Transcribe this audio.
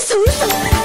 什么？